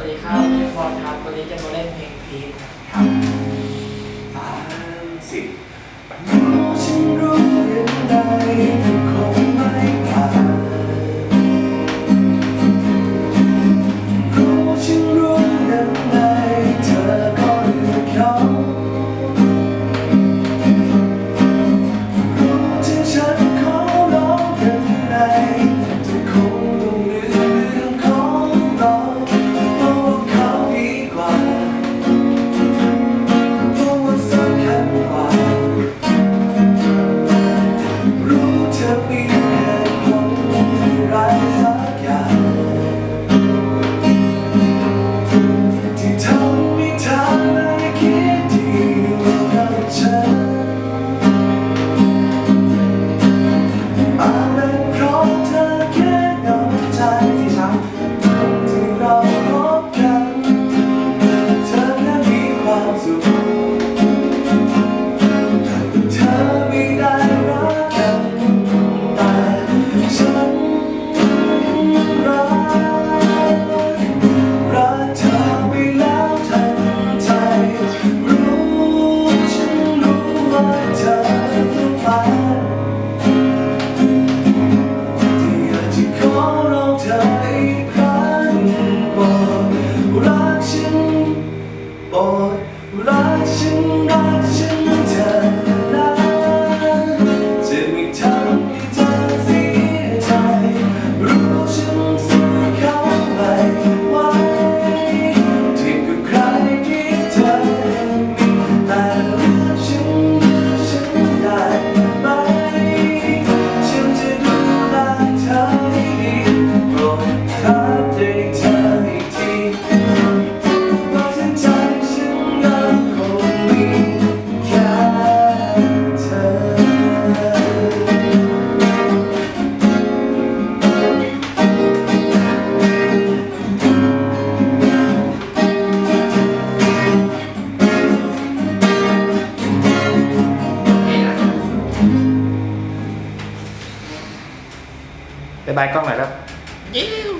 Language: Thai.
วัสดีครับพี่พรครับวันนี้จะมาเล่นเพลงพีทครับสามสิบ 拉新拉新的天。cái bài con này đó yeah.